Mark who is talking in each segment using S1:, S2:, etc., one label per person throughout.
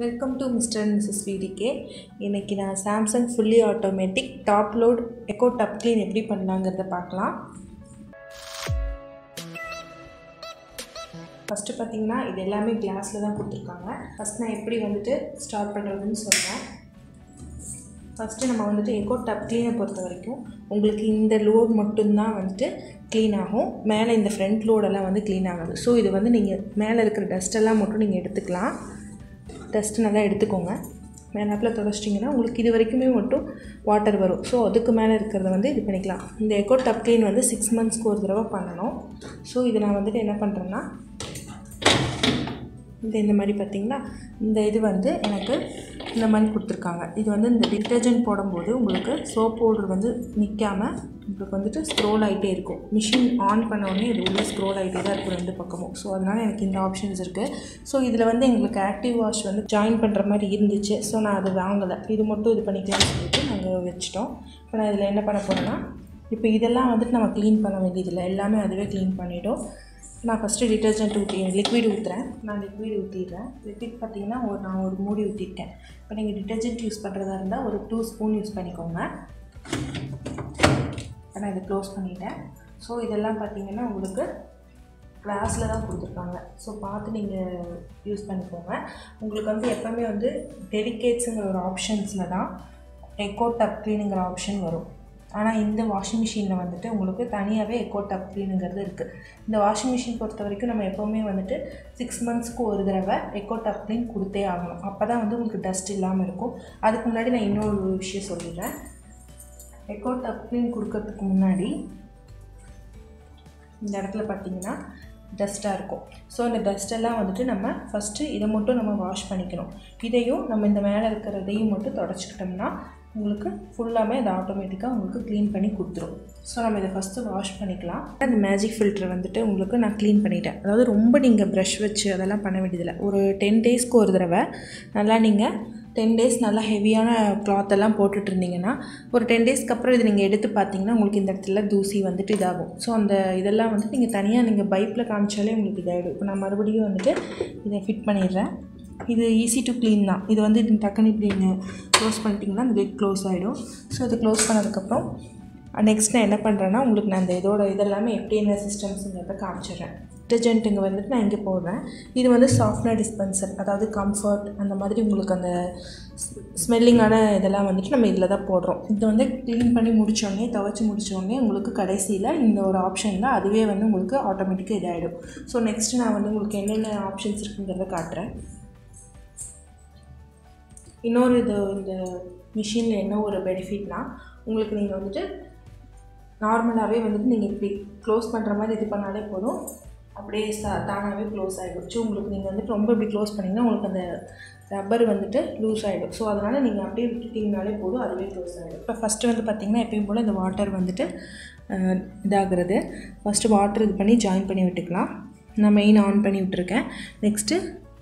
S1: Welcome to mister and missus VDK இன்றைக்கி நான் Samsung fully automatic top load eco tub clean எப்படி பண்ணலாங்கிறத பார்க்கலாம். ஃபஸ்ட்டு பார்த்தீங்கன்னா இது எல்லாமே கிளாஸில் தான் கொடுத்துருக்காங்க. ஃபஸ்ட் நான் எப்படி வந்துட்டு ஸ்டார்ட் பண்ணுறதுன்னு சொல்கிறேன் ஃபஸ்ட்டு நம்ம வந்துட்டு எக்கோ டப் க்ளீனை பொறுத்த வரைக்கும் உங்களுக்கு இந்த லோட் மட்டும்தான் வந்துட்டு க்ளீன் ஆகும். மேலே இந்த ஃப்ரண்ட் லோடெல்லாம் வந்து க்ளீன் ஆகாது. ஸோ இது வந்து நீங்கள் மேலே இருக்கிற டஸ்ட்டெல்லாம் மட்டும் நீங்கள் எடுத்துக்கலாம். டெஸ்ட்டு நல்லா எடுத்துக்கோங்க. மேலாப்பில் தொடச்சிட்டிங்கன்னா உங்களுக்கு இது வரைக்குமே மட்டும் வாட்டர் வரும். ஸோ அதுக்கு மேலே இருக்கிறத வந்து இது பண்ணிக்கலாம். இந்த எக்கோ டப் க்ளீன் வந்து சிக்ஸ் மந்த்ஸ்க்கு ஒரு தடவை பண்ணணும். ஸோ இது நான் வந்துட்டு என்ன பண்ணுறேன்னா இந்த இந்த மாதிரி பார்த்திங்களா? இந்த இது வந்து எனக்கு இந்த மாதிரி கொடுத்துருக்காங்க. இது வந்து இந்த டிட்டர்ஜென்ட் போடும்போது உங்களுக்கு சோப் பவுடர் வந்து நிற்காமல் உங்களுக்கு வந்துட்டு ஸ்க்ரோல் ஆகிட்டே இருக்கும். மிஷின் ஆன் பண்ணோடனே இது உள்ளே ஸ்க்ரோல் ஆகிட்டே தான் இருக்கும் ரெண்டு பக்கமும். ஸோ அதனால் எனக்கு இந்த ஆப்ஷன்ஸ் இருக்குது ஸோ இதில் வந்து எங்களுக்கு ஆக்டிவ் வாஷ் வந்து ஜாயின் பண்ணுற மாதிரி இருந்துச்சு. ஸோ நான் அது வாங்கலை. இது மட்டும் இது பண்ணிக்கலாம்னு சொல்லிட்டு நாங்கள் வச்சிட்டோம். இப்போ நான் இதில் என்ன பண்ண போகிறேன்னா இப்போ இதெல்லாம் வந்துட்டு நம்ம க்ளீன் பண்ண வேண்டியதில்லை. எல்லாமே அதுவே க்ளீன் பண்ணிவிடும் நான் ஃபஸ்ட்டு டிட்டர்ஜென்ட் ஊற்றி லிக்விட் ஊற்றுறேன் நான் லிக்விட் ஊற்றிடுறேன் லிக்விட் பார்த்தீங்கன்னா ஒரு நான் ஒரு மூடி ஊற்றிட்டேன் இப்போ நீங்கள் டிட்டர்ஜென்ட் யூஸ் பண்ணுறதா இருந்தால் ஒரு டூ ஸ்பூன் யூஸ் பண்ணிக்கோங்க. இப்போ நான் இதை க்ளோஸ் பண்ணிட்டேன். ஸோ இதெல்லாம் பார்த்தீங்கன்னா உங்களுக்கு கிளாஸில் தான் கொடுத்துருக்காங்க. ஸோ பார்த்து நீங்கள் யூஸ் பண்ணிக்கோங்க. உங்களுக்கு வந்து எப்போவுமே வந்து டெலிகேட்ஸுங்கிற ஒரு ஆப்ஷன்ஸில் தான் எக்கோ டப் க்ளீனுங்கிற ஆப்ஷன் வரும். ஆனால் இந்த வாஷிங் மிஷினில் வந்துட்டு உங்களுக்கு தனியாகவே எக்கோ டப் க்ளீனுங்கிறது இருக்குது இந்த வாஷிங் மிஷின் பொறுத்த வரைக்கும் நம்ம எப்போவுமே வந்துட்டு சிக்ஸ் மந்த்ஸ்க்கு ஒரு தடவை எக்கோ டப் க்ளீன் கொடுத்தே ஆகணும். அப்போ தான் வந்து உங்களுக்கு டஸ்ட் இல்லாமல் இருக்கும். அதுக்கு முன்னாடி நான் இன்னொரு விஷயம் சொல்லிடுறேன். எக்கோ டப் க்ளீன் கொடுக்கறதுக்கு முன்னாடி இந்த இடத்துல பார்த்தீங்கன்னா டஸ்ட்டாக இருக்கும். ஸோ இந்த டஸ்ட்டெல்லாம் வந்துட்டு நம்ம ஃபஸ்ட்டு இதை மட்டும் நம்ம வாஷ் பண்ணிக்கணும். இதையும் நம்ம இந்த மேலே இருக்கிறதையும் மட்டும் தொடச்சிக்கிட்டோம்னா உங்களுக்கு ஃபுல்லாமே அது ஆட்டோமேட்டிக்காக உங்களுக்கு க்ளீன் பண்ணி கொடுத்துரும். ஸோ நம்ம இதை ஃபஸ்ட்டு வாஷ் பண்ணிக்கலாம். அந்த மேஜிக் ஃபில்டர் வந்துட்டு உங்களுக்கு நான் க்ளீன் பண்ணிட்டேன். அதாவது ரொம்ப நீங்கள் ப்ரஷ் வச்சு அதெல்லாம் பண்ண வேண்டியதில்லை. ஒரு டென் டேஸ்க்கு ஒரு தடவை நல்லா நீங்கள் டென் டேஸ் நல்லா ஹெவியான கிளாத் எல்லாம் போட்டுட்டு இருந்தீங்கன்னா ஒரு டென் டேஸ்க்கு அப்புறம் இது நீங்கள் எடுத்து பார்த்தீங்கன்னா உங்களுக்கு இந்த இடத்துல தூசி வந்துட்டு இதாகும். ஸோ அந்த இதெல்லாம் வந்து நீங்கள் தனியாக நீங்கள் பைப்பில் காமிச்சாலே உங்களுக்கு இதாகிடும் இப்போ நான் மறுபடியும் வந்துட்டு இதை ஃபிட் பண்ணிடுறேன். இது ஈஸி டு க்ளீன் தான். இது வந்து இது டக்குன்னு இப்படி நீங்கள் க்ளோஸ் பண்ணிட்டீங்கன்னா அந்த லிட் க்ளோஸ் ஆகிடும் ஸோ இது க்ளோஸ் பண்ணதுக்கப்புறம் நெக்ஸ்ட் நான் என்ன பண்ணுறேன்னா உங்களுக்கு நான் அந்த இதோட இதெல்லாமே எப்படி என்ன சிஸ்டம்ஸுங்கிறத காமிச்சிடுறேன். டிட்டர்ஜென்ட்டுங்க வந்துட்டு நான் இங்கே போடுறேன். இது வந்து சாஃப்ட்னர் டிஸ்பென்சர் அதாவது கம்ஃபர்ட் அந்த மாதிரி உங்களுக்கு அந்த ஸ்மெல்லிங்கான இதெல்லாம் வந்துட்டு நம்ம இதில் தான் போடுறோம். இதை வந்து க்ளீன் பண்ணி முடித்தோடனே துவைச்சி முடித்தோடனே உங்களுக்கு கடைசியில் இந்த ஒரு ஆப்ஷனில் அதுவே வந்து உங்களுக்கு ஆட்டோமேட்டிக்காக இதாகிடும் ஸோ நெக்ஸ்ட்டு நான் வந்து உங்களுக்கு என்னென்ன ஆப்ஷன்ஸ் இருக்குங்கிறத காட்டுறேன். இன்னொரு இது இந்த மிஷினில் என்ன ஒரு பெனிஃபிட்னால் உங்களுக்கு நீங்கள் வந்துட்டு நார்மலாகவே வந்துட்டு நீங்கள் இப்படி க்ளோஸ் பண்ணுற மாதிரி இது பண்ணாலே போதும். அப்படியே சா தானாகவே க்ளோஸ் ஆகிடுச்சு உங்களுக்கு நீங்கள் வந்துட்டு ரொம்ப இப்படி க்ளோஸ் பண்ணிங்கன்னா உங்களுக்கு அந்த ரப்பர் வந்துட்டு லூஸ் ஆகிடும் ஸோ அதனால் நீங்கள் அப்படியே விட்டுட்டிங்கனாலே போதும் அதுவே க்ளோஸ் ஆகிடும் இப்போ ஃபஸ்ட்டு வந்து பார்த்திங்கன்னா எப்பயும் போல் இந்த வாட்டர் வந்துட்டு இதாகிறது. ஃபஸ்ட்டு வாட்டர் இது பண்ணி ஜாயின் பண்ணி விட்டுக்கலாம். நான் மெயின் ஆன் பண்ணி விட்டுருக்கேன். நெக்ஸ்ட்டு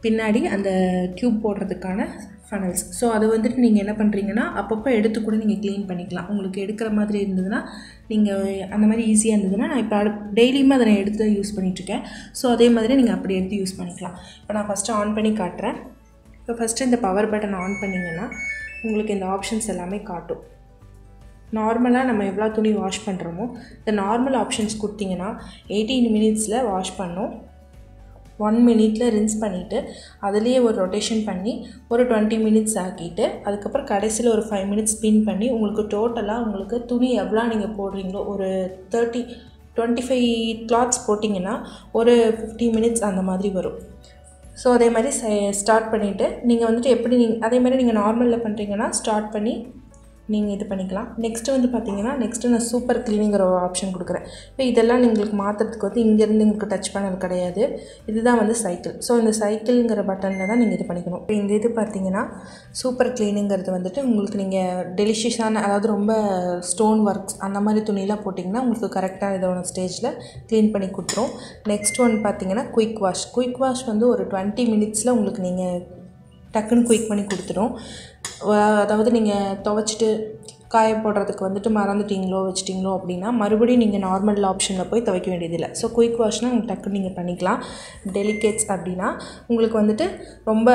S1: பின்னாடி அந்த டியூப் போடுறதுக்கான ஃபனல்ஸ் ஸோ அது வந்துட்டு நீங்கள் என்ன பண்ணுறீங்கன்னா அப்பப்போ எடுத்து கூட நீங்கள் க்ளீன் பண்ணிக்கலாம். உங்களுக்கு எடுக்கிற மாதிரி இருந்ததுன்னா நீங்கள் அந்த மாதிரி ஈஸியாக இருந்ததுன்னா நான் இப்போ டெய்லியுமே அதை நான் எடுத்து யூஸ் பண்ணிகிட்ருக்கேன் ஸோ அதே மாதிரி நீங்கள் அப்படி எடுத்து யூஸ் பண்ணிக்கலாம். இப்போ நான் ஃபஸ்ட்டு ஆன் பண்ணி காட்டுறேன். இப்போ ஃபஸ்ட்டு இந்த பவர் பட்டன் ஆன் பண்ணிங்கன்னா உங்களுக்கு இந்த ஆப்ஷன்ஸ் எல்லாமே காட்டும். நார்மலாக நம்ம எவ்வளோ துணி வாஷ் பண்ணுறோமோ இந்த நார்மல் ஆப்ஷன்ஸ் கொடுத்தீங்கன்னா எயிட்டீன் மினிட்ஸில் வாஷ் பண்ணோம். ஒன் மினிட்ல ரின்ஸ் பண்ணிவிட்டு அதுலேயே ஒரு ரொட்டேஷன் பண்ணி ஒரு டுவெண்ட்டி மினிட்ஸ் ஆக்கிட்டு அதுக்கப்புறம் கடைசியில் ஒரு ஃபைவ் மினிட்ஸ் ஸ்பின் பண்ணி உங்களுக்கு டோட்டலாக உங்களுக்கு துணி எவ்வளோ நீங்கள் போடுறீங்களோ ஒரு தேர்ட்டி டுவெண்ட்டி ஃபைவ் கிளாத்ஸ் போட்டிங்கன்னா ஒரு ஃபிஃப்டி மினிட்ஸ் அந்த மாதிரி வரும். ஸோ அதே மாதிரி ஸ்டார்ட் பண்ணிவிட்டு நீங்கள் வந்துட்டு எப்படி நீங்கள் அதே மாதிரி நீங்கள் நார்மலில் பண்ணுறீங்கன்னா ஸ்டார்ட் பண்ணி நீங்கள் இது பண்ணிக்கலாம். நெக்ஸ்ட்டு வந்து பார்த்தீங்கன்னா நெக்ஸ்ட்டு நான் சூப்பர் க்ளீனிங்கிற ஒரு ஆப்ஷன் கொடுக்குறேன். இப்போ இதெல்லாம் உங்களுக்கு மாற்றுறதுக்கு வந்து இங்கேருந்து உங்களுக்கு டச் பண்ணல் கிடையாது. இதுதான் வந்து சைக்கிள் ஸோ இந்த சைக்கிள்ங்கிற பட்டனில் தான் நீங்கள் இது பண்ணிக்கணும். இப்போ இந்த இது பார்த்தீங்கன்னா சூப்பர் கிளீனிங்கிறது வந்துட்டு உங்களுக்கு நீங்கள் டெலிஷியஸான அதாவது ரொம்ப ஸ்டோன் ஒர்க்ஸ் அந்த மாதிரி துணியெலாம் போட்டிங்கன்னா உங்களுக்கு கரெக்டாக இதோட ஸ்டேஜில் க்ளீன் பண்ணி கொடுத்துரும். நெக்ஸ்ட் ஒன் பார்த்தீங்கன்னா குயிக் வாஷ் குயிக் வாஷ் வந்து ஒரு டுவெண்ட்டி மினிட்ஸில் உங்களுக்கு நீங்கள் டக்குன்னு குயிக் பண்ணி கொடுத்துடும். அதாவது நீங்கள் துவைச்சிட்டு காய போடுறதுக்கு வந்துட்டு மறந்துட்டீங்களோ வச்சிட்டிங்களோ அப்படின்னா மறுபடியும் நீங்கள் நார்மல் ஆப்ஷனில் போய் துவைக்க வேண்டியதில்லை. ஸோ குயிக் வாஷ்னால் உங்களுக்கு டக்குன்னு நீங்கள் பண்ணிக்கலாம். டெலிகேட்ஸ் அப்படின்னா உங்களுக்கு வந்துட்டு ரொம்ப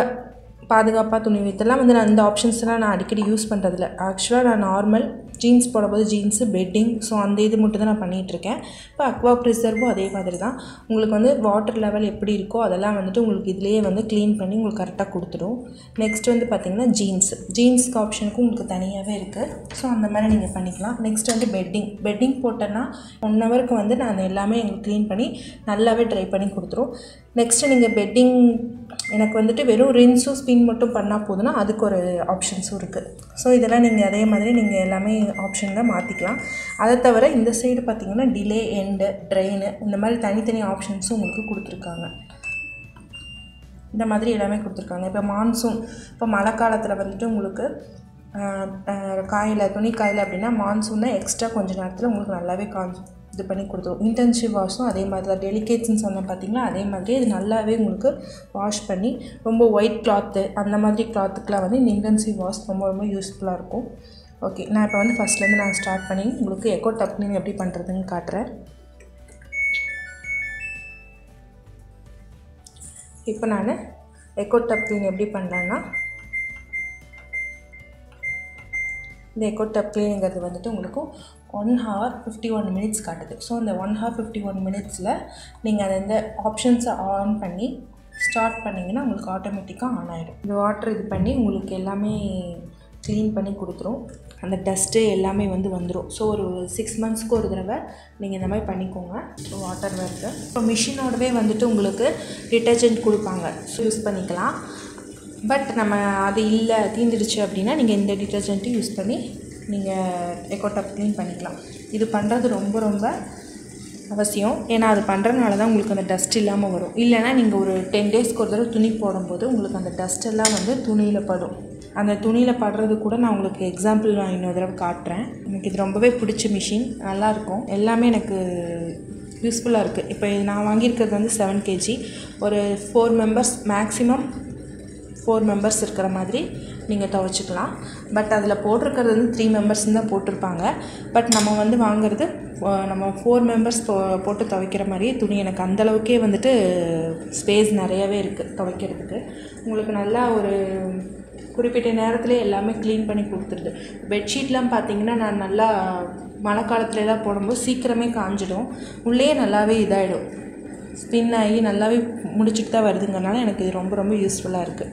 S1: பாதுகாப்பாக துணி இதெல்லாம் வந்து நான் இந்த ஆப்ஷன்ஸ்லாம் நான் அடிக்கடி யூஸ் பண்ணுறதில்ல ஆக்சுவலாக நான் நார்மல் ஜீன்ஸ் போடும்போது ஜீன்ஸு பெட்டிங் ஸோ அந்த இது மட்டும் தான் நான் பண்ணிகிட்ருக்கேன். இப்போ அக்வா ப்ரிசர்வும் அதே மாதிரி தான் உங்களுக்கு வந்து வாட்டர் லெவல் எப்படி இருக்கோ அதெல்லாம் வந்துட்டு உங்களுக்கு இதுலேயே வந்து க்ளீன் பண்ணி உங்களுக்கு கரெக்டாக கொடுத்துடும். நெக்ஸ்ட் வந்து பார்த்திங்கன்னா ஜீன்ஸ் ஜீன்ஸ்க்கு ஆப்ஷனுக்கும் உங்களுக்கு தனியாகவே இருக்குது ஸோ அந்த மாதிரி நீங்கள் பண்ணிக்கலாம். நெக்ஸ்ட் வந்து பெட்டிங் பெட்டிங் போட்டேன்னா ஒன் ஹவருக்கு வந்து நான் எல்லாமே எங்களுக்கு க்ளீன் பண்ணி நல்லாவே ட்ரை பண்ணி கொடுத்துரும். நெக்ஸ்ட்டு நீங்கள் பெட்டிங் எனக்கு வந்துட்டு வெறும் ரின்ஸும் ஸ்பின் மட்டும் பண்ணால் போதுன்னா அதுக்கு ஒரு ஆப்ஷன்ஸும் இருக்குது ஸோ இதெல்லாம் நீங்கள் அதே மாதிரி நீங்கள் எல்லாமே ஆப்ஷனில் மாற்றிக்கலாம் அதை தவிர இந்த சைடு பார்த்திங்கன்னா டிலே எண்டு ட்ரெயின் இந்த மாதிரி தனித்தனி ஆப்ஷன்ஸும் உங்களுக்கு கொடுத்துருக்காங்க. இந்த மாதிரி எல்லாமே கொடுத்துருக்காங்க. இப்போ மான்சூன் இப்போ மழை காலத்தில் வந்துட்டு உங்களுக்கு காயில் துணி காயில் அப்படின்னா மான்சூன் தான் எக்ஸ்ட்ரா கொஞ்சம் நேரத்தில் உங்களுக்கு நல்லாவே காஞ்சு இது பண்ணி கொடுத்துரும். இன்டென்சிவ் வாஷும் அதே மாதிரி தான். டெலிகேட்ஸ்னு சொன்னால் பார்த்தீங்கன்னா அதே மாதிரி இது நல்லாவே உங்களுக்கு வாஷ் பண்ணி ரொம்ப ஒயிட் கிளாத்து அந்த மாதிரி கிளாத்துக்கெலாம் வந்து இந்த இன்டென்சிவ் வாஷ் ரொம்ப ரொம்ப யூஸ்ஃபுல்லாக இருக்கும். ஓகே நான் இப்போ வந்து ஃபஸ்ட்லேருந்து நான் ஸ்டார்ட் பண்ணி உங்களுக்கு எக்கோ டப்னிங் எப்படி பண்ணுறதுன்னு காட்டுறேன். இப்போ நான் எக்கோ டப் எப்படி பண்ணலான்னா இந்த எக்கோ டப் வந்துட்டு உங்களுக்கு one hour fifty one minutes காட்டுது. ஸோ இந்த ஒன் ஹவர் ஃபிஃப்டி ஒன் மினிட்ஸில் நீங்கள் அதை இந்த ஆப்ஷன்ஸை ஆன் பண்ணி ஸ்டார்ட் பண்ணிங்கன்னா உங்களுக்கு ஆட்டோமேட்டிக்காக ஆன் ஆகிடும் இந்த வாட்டர் இது பண்ணி உங்களுக்கு எல்லாமே க்ளீன் பண்ணி கொடுத்துரும். அந்த டஸ்ட்டு எல்லாமே வந்து வந்துடும் ஸோ ஒரு சிக்ஸ் மந்த்ஸ்க்கு ஒரு தடவை நீங்கள் இந்த மாதிரி பண்ணிக்கோங்க. ஸோ வாட்டர் வருது இப்போ மிஷினோடவே வந்துட்டு உங்களுக்கு டிட்டர்ஜென்ட் கொடுப்பாங்க. ஸோ யூஸ் பண்ணிக்கலாம். பட் நம்ம அது இல்லை தீந்துடுச்சு அப்படின்னா நீங்கள் இந்த டிட்டர்ஜென்ட்டும் யூஸ் பண்ணி நீங்கள் எக்கோட்டப் க்ளீன் பண்ணிக்கலாம். இது பண்ணுறது ரொம்ப ரொம்ப அவசியம். ஏன்னா அது பண்ணுறதுனால தான் உங்களுக்கு அந்த டஸ்ட் இல்லாமல் வரும். இல்லைனா நீங்கள் ஒரு டென் டேஸ்க்கு ஒரு தடவை துணி போடும்போது உங்களுக்கு அந்த டஸ்ட் எல்லாம் வந்து துணியில் படும். அந்த துணியில் படுறது கூட நான் உங்களுக்கு எக்ஸாம்பிள் நான் இன்னொரு தடவை காட்டுறேன். எனக்கு இது ரொம்பவே பிடிச்ச மிஷின் நல்லாயிருக்கும். எல்லாமே எனக்கு யூஸ்ஃபுல்லாக இருக்குது இப்போ நான் வாங்கியிருக்கிறது வந்து செவன் கேஜி ஒரு four members maximum four members இருக்கிற மாதிரி நீங்கள் துவைச்சிக்கலாம். பட் அதில் போட்டிருக்கிறது வந்து த்ரீ மெம்பர்ஸ் தான் போட்டிருப்பாங்க. பட் நம்ம வந்து வாங்குறது நம்ம ஃபோர் மெம்பர்ஸ் போ போட்டு துவைக்கிற மாதிரியே துணி எனக்கு அந்தளவுக்கே வந்துட்டு ஸ்பேஸ் நிறையவே இருக்குது துவைக்கிறதுக்கு. உங்களுக்கு நல்லா ஒரு குறிப்பிட்ட நேரத்தில் எல்லாமே க்ளீன் பண்ணி கொடுத்துருது. பெட்ஷீட்லாம் பார்த்தீங்கன்னா நான் நல்லா மழை காலத்துலலாம் போடும்போது சீக்கிரமே காஞ்சிடும். உள்ளே நல்லாவே இதாகிடும் ஸ்பின் ஆகி நல்லாவே முடிச்சுட்டு தான் வருதுங்கிறனால எனக்கு இது ரொம்ப ரொம்ப யூஸ்ஃபுல்லாக இருக்குது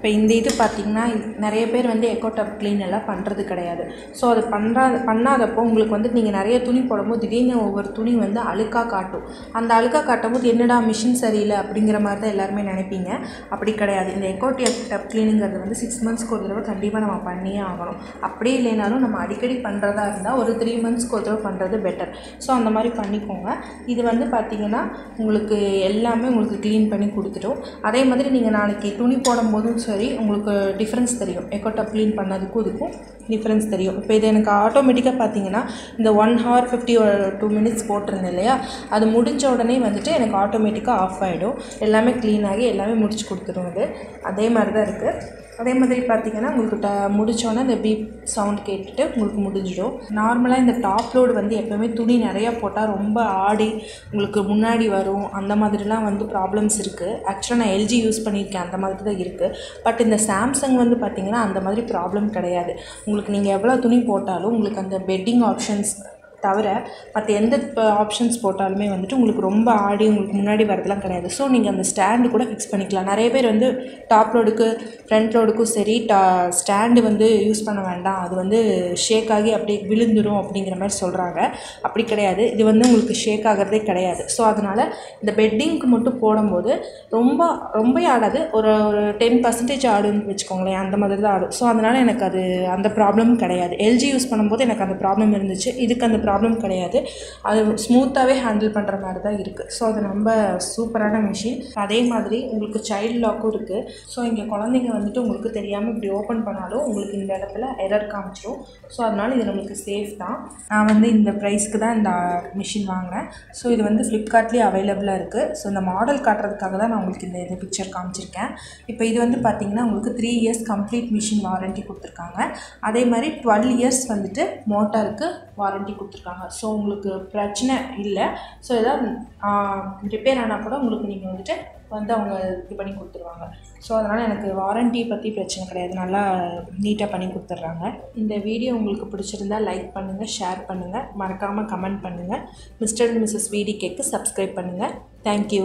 S1: இப்போ இந்த இது பார்த்திங்கன்னா நிறைய பேர் வந்து எக்கோ டப் க்ளீன் எல்லாம் பண்ணுறது கிடையாது. ஸோ அது பண்ணுறா பண்ணாதப்போ உங்களுக்கு வந்து நீங்கள் நிறைய துணி போடும்போது திடீர்னு ஒவ்வொரு துணி வந்து அழுக்காக காட்டும். அந்த அழுக்காக காட்டும் போது என்னடா மிஷின் சரியில்லை அப்படிங்கிற மாதிரி தான் எல்லாருமே நினைப்பீங்க. அப்படி கிடையாது. இந்த எக்கோ டப் க்ளீனுங்கிறது வந்து சிக்ஸ் மந்த்ஸ்க்கு ஒரு தடவை கண்டிப்பாக நம்ம பண்ணியே ஆகணும். அப்படியே இல்லைனாலும் நம்ம அடிக்கடி பண்ணுறதா இருந்தால் ஒரு த்ரீ மந்த்ஸ்க்கு ஒரு தடவை பண்ணுறது பெட்டர் ஸோ அந்த மாதிரி பண்ணிக்கோங்க. இது வந்து பார்த்திங்கன்னா உங்களுக்கு எல்லாமே உங்களுக்கு க்ளீன் பண்ணி கொடுத்துடும். அதே மாதிரி நீங்கள் நாளைக்கு துணி போடும்போதும் சரி உங்களுக்கு டிஃப்ரென்ஸ் தெரியும். எக்கோட்டா க்ளீன் பண்ணதுக்கும் இதுக்கும் டிஃப்ரென்ஸ் தெரியும். இப்போ இது எனக்கு ஆட்டோமேட்டிக்காக பார்த்தீங்கன்னா இந்த one hour fifty two minutes போட்டிருந்தேன் இல்லையா? அது முடிஞ்ச உடனே வந்துட்டு எனக்கு ஆட்டோமேட்டிக்காக ஆஃப் ஆகிடும் எல்லாமே க்ளீன் ஆகி எல்லாமே முடிச்சு கொடுத்துருவது அது அதே மாதிரி தான் இருக்குது அதே மாதிரி பார்த்தீங்கன்னா உங்களுக்கு ட முடிச்சோன்னே இந்த பீப் சவுண்ட் கேட்டுட்டு உங்களுக்கு முடிஞ்சிடும். நார்மலாக இந்த டாப் லோடு வந்து எப்போவுமே துணி நிறையா போட்டால் ரொம்ப ஆடி உங்களுக்கு முன்னாடி வரும். அந்த மாதிரிலாம் வந்து ப்ராப்ளம்ஸ் இருக்குது ஆக்சுவலாக நான் எல்ஜி யூஸ் பண்ணியிருக்கேன். அந்த மாதிரி தான் இருக்குது பட் இந்த சாம்சங் வந்து பார்த்திங்கன்னா அந்த மாதிரி ப்ராப்ளம் கிடையாது. உங்களுக்கு நீங்கள் எவ்வளோ துணி போட்டாலும் உங்களுக்கு அந்த பெட்டிங் ஆப்ஷன்ஸ் தவிர மற்ற எந்த ஆப்ஷன்ஸ் போட்டாலுமே வந்துட்டு உங்களுக்கு ரொம்ப ஆடி உங்களுக்கு முன்னாடி வரதுலாம் கிடையாது. ஸோ நீங்கள் அந்த ஸ்டாண்டு கூட ஃபிக்ஸ் பண்ணிக்கலாம். நிறைய பேர் வந்து டாப் லோடுக்கு ஃப்ரண்ட் லோடுக்கும் சரி டா ஸ்டாண்டு வந்து யூஸ் பண்ண வேண்டாம். அது வந்து ஷேக் ஆகி அப்படியே விழுந்துடும் அப்படிங்கிற மாதிரி சொல்கிறாங்க அப்படி கிடையாது. இது வந்து உங்களுக்கு ஷேக் ஆகிறதே கிடையாது. ஸோ அதனால் இந்த பெட்டிங்க்கு மட்டும் போடும்போது ரொம்ப ரொம்ப ஆடாது. ஒரு ஒரு டென் பர்சன்டேஜ் ஆடுன்னு வச்சுக்கோங்களேன். அந்த மாதிரி தான் ஆடும். ஸோ அதனால் எனக்கு அது அந்த ப்ராப்ளம் கிடையாது. எல்ஜி யூஸ் பண்ணும்போது எனக்கு அந்த ப்ராப்ளம் இருந்துச்சு. இதுக்கு அந்த ப்ராப்ளம் கிடையாது. அது ஸ்மூத்தாகவே ஹேண்டில் பண்ணுற மாதிரி தான் இருக்குது ஸோ அது ரொம்ப சூப்பரான மிஷின் அதே மாதிரி உங்களுக்கு சைல்ட் லாக்கும் இருக்குது ஸோ இங்கே குழந்தைங்க வந்துட்டு உங்களுக்கு தெரியாமல் இப்படி ஓப்பன் பண்ணாலும் உங்களுக்கு இந்த இடத்துல எரர் காமிச்சிடும் ஸோ அதனால் இது நம்மளுக்கு சேஃப் தான். நான் வந்து இந்த ப்ரைஸ்க்கு தான் இந்த மிஷின் வாங்கினேன். ஸோ இது வந்து ஃப்ளிப்கார்ட்லேயே அவைலபிளாக இருக்குது ஸோ இந்த மாடல் காட்டுறதுக்காக தான் நான் உங்களுக்கு இந்த இது பிக்சர் காமிச்சிருக்கேன். இப்போ இது வந்து பார்த்திங்கன்னா உங்களுக்கு three years complete machine warranty கொடுத்துருக்காங்க. அதே மாதிரி டுவெல் இயர்ஸ் வந்துட்டு மோட்டாருக்கு வாரண்ட்டி கொடுத்துருக்காங்க. கொடுத்துருக்காங்க ஸோ உங்களுக்கு பிரச்சனை இல்லை. ஸோ ஏதாவது ரிப்பேர் ஆனால் கூட உங்களுக்கு நீங்கள் வந்துட்டு வந்து அவங்க இது பண்ணி கொடுத்துருவாங்க. ஸோ அதனால் எனக்கு வாரண்ட்டி பற்றி பிரச்சனை கிடையாது. நல்லா நீட்டாக பண்ணி கொடுத்துட்றாங்க. இந்த வீடியோ உங்களுக்கு பிடிச்சிருந்தா லைக் பண்ணுங்கள் ஷேர் பண்ணுங்கள் மறக்காமல் கமெண்ட் பண்ணுங்கள் மிஸ்டர் அண்ட் மிஸ்ஸஸ் வீடி கேக்கு சப்ஸ்கிரைப் பண்ணுங்கள் தேங்க்யூ